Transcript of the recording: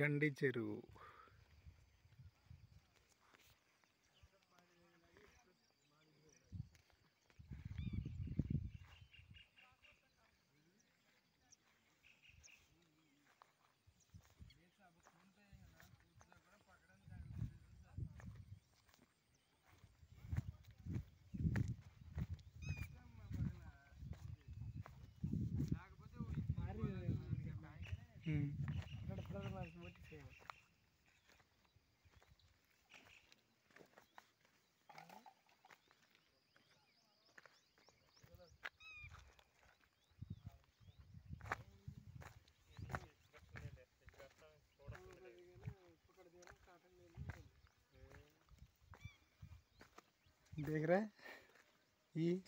గండి చెరువు ఉమ్. देख रहे ये।